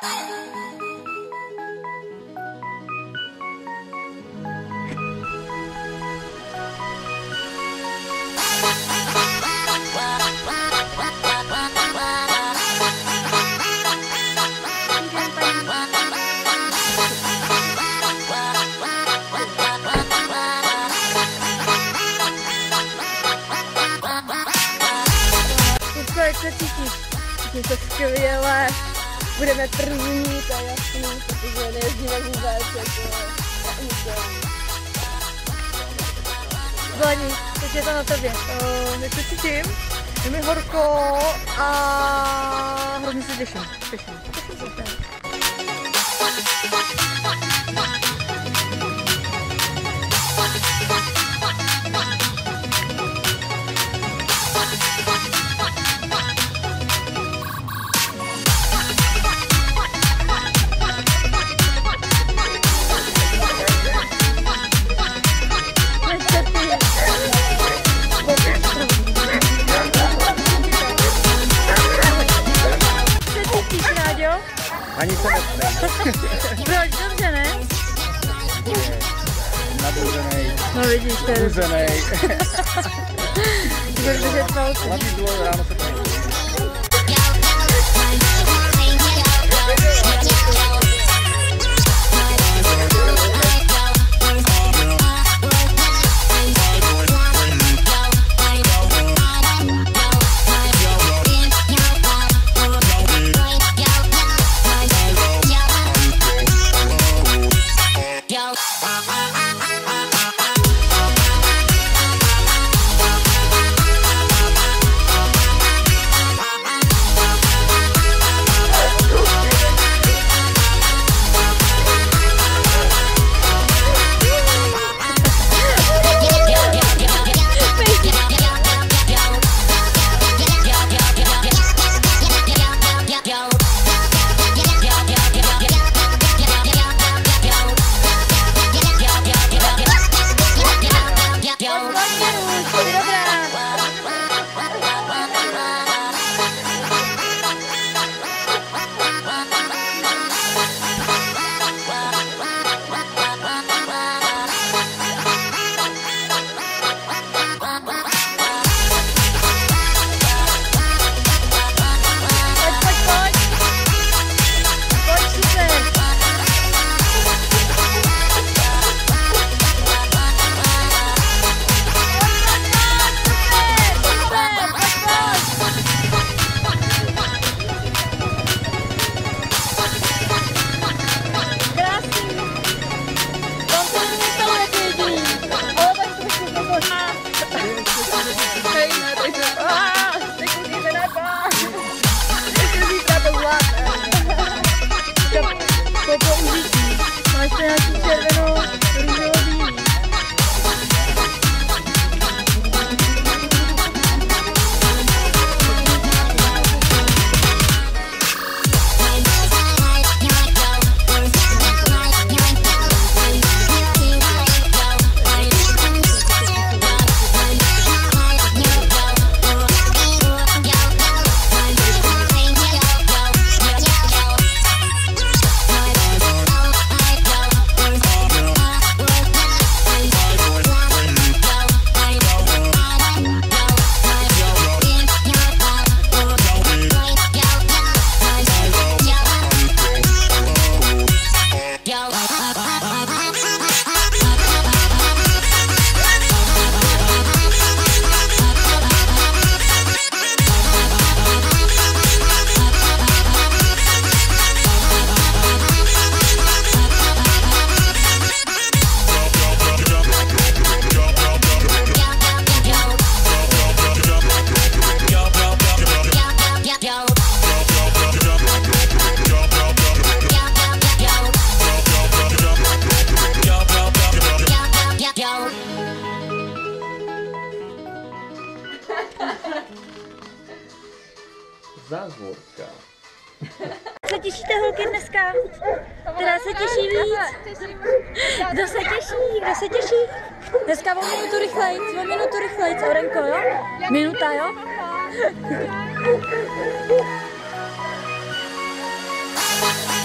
Kusko, jak se cítíš? Cítím se skvěle. Budeme první, to je jasný, protože nejezdíme vůbec, jako na nic. Vlani, teď je to na tobě. Uh, jak se cítím? Je mi horko a hrozně se těším. Těším. Těším Ani se neptej. Proč? Dobře, ne? Nadouzenej, No vidíš, to je uzenej. Budeš držet palce. Hlavní bylo ráno se Zázvorka. Se těšíte holky dneska? Která se těší víc? Kdo se těší? Kdo se těší? Dneska o minutu rychleji, o minutu rychlejc, Orenko, jo? Minuta, jo? Ha ha ha!